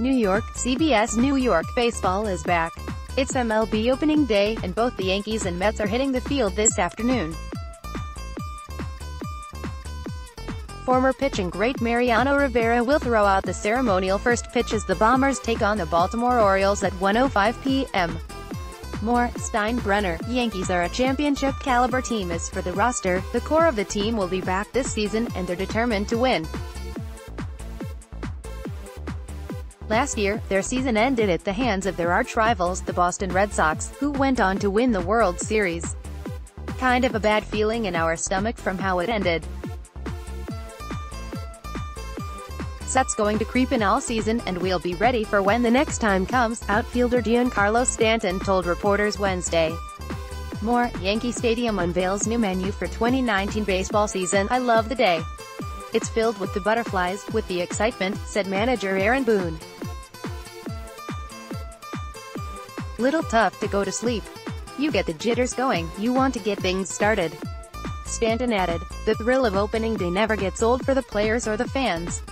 New York, CBS New York Baseball is back. It's MLB opening day, and both the Yankees and Mets are hitting the field this afternoon. Former pitching great Mariano Rivera will throw out the ceremonial first pitch as the Bombers take on the Baltimore Orioles at 1.05 p.m. More, Steinbrenner, Yankees are a championship-caliber team as for the roster, the core of the team will be back this season, and they're determined to win. Last year, their season ended at the hands of their arch-rivals, the Boston Red Sox, who went on to win the World Series. Kind of a bad feeling in our stomach from how it ended. That's going to creep in all season, and we'll be ready for when the next time comes, outfielder Giancarlo Stanton told reporters Wednesday. More, Yankee Stadium unveils new menu for 2019 baseball season, I love the day. It's filled with the butterflies, with the excitement, said manager Aaron Boone. Little tough to go to sleep. You get the jitters going, you want to get things started. Stanton added, the thrill of opening day never gets old for the players or the fans.